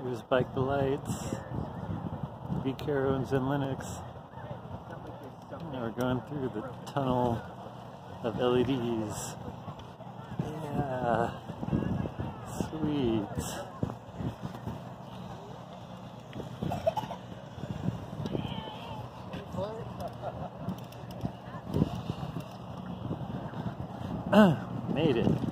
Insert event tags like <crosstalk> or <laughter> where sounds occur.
Here's Bike the Lights, VCarones and Linux. Now we're going through the tunnel of LEDs. Yeah, sweet. <clears throat> Made it.